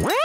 Wow.